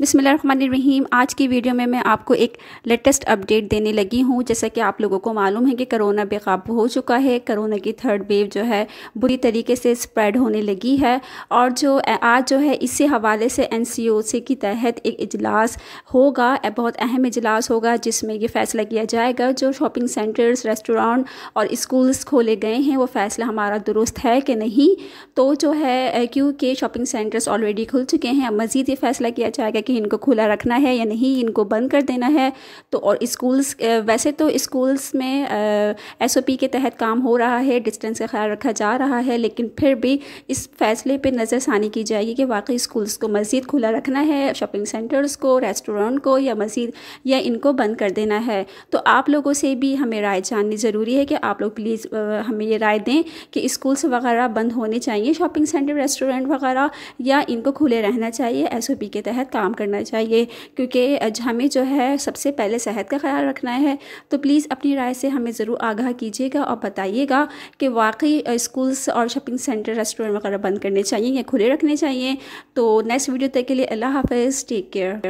बिसमीम आज की वीडियो में मैं आपको एक लेटेस्ट अपडेट देने लगी हूँ। जैसा कि आप लोगों को मालूम है कि कोरोना बेकाबू हो चुका है। कोरोना की थर्ड वेव जो है, बुरी तरीके से स्प्रेड होने लगी है। और जो आज जो है, इसी हवाले से एन सी के तहत एक इजलास होगा बहुत अहम इजलास होगा, जिसमें ये फ़ैसला किया जाएगा। जो शॉपिंग सेंटर्स रेस्टोरेंट और स्कूल्स खोले गए हैं, वो फ़ैसला हमारा दुरुस्त है कि नहीं? तो जो है क्योंकि शॉपिंग सेंटर्स ऑलरेडी खुल चुके हैं मज़ीद ये फ़ैसला किया जाएगा कि इनको खुला रखना है या नहीं, इनको बंद कर देना है। तो और स्कूल्स वैसे तो स्कूल्स में एसओपी के तहत काम हो रहा है, डिस्टेंस का ख्याल रखा जा रहा है, लेकिन फिर भी इस फैसले पर नज़रसानी की जाएगी कि वाकई स्कूल्स को मज़ीद खुला रखना है, शॉपिंग सेंटर्स को, रेस्टोरेंट को या मज़ीद या इनको बंद कर देना है। तो आप लोगों से भी हमें राय जाननी ज़रूरी है कि आप लोग प्लीज़ हमें ये राय दें कि स्कूल्स वगैरह बंद होने चाहिए, शॉपिंग सेंटर, रेस्टोरेंट वगैरह या इनको खुले रहना चाहिए एसओपी के तहत काम करना चाहिए, क्योंकि हमें जो है सबसे पहले सेहत का ख्याल रखना है। तो प्लीज़ अपनी राय से हमें ज़रूर आगाह कीजिएगा और बताइएगा कि वाकई स्कूल्स और शॉपिंग सेंटर, रेस्टोरेंट वगैरह बंद करने चाहिए या खुले रखने चाहिए। तो नेक्स्ट वीडियो तक के लिए अल्लाह हाफ़ टेक केयर।